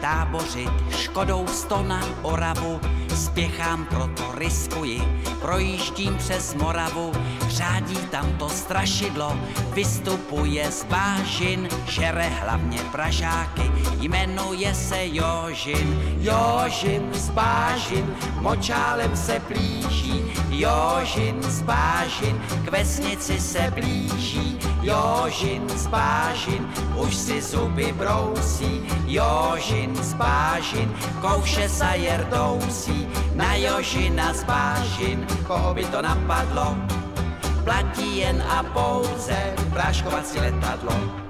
tábořit Škodou sto na Oravu, spěchám, proto riskuji, projíždím přes Moravu, řádí tam to strašidlo, vystupuje z bážin, žere hlavně Pražáky, jmenuje se Jožin. Jožin z bážin, močálem se blíží, Jožin z bážin, k vesnici se blíží, Jožin z bážin, už si zuby brousí, Jožin z bážin, kouše sa jerdousí, na Jožina z bážin, koho by to napadlo, platí jen a pouze práškovací letadlo.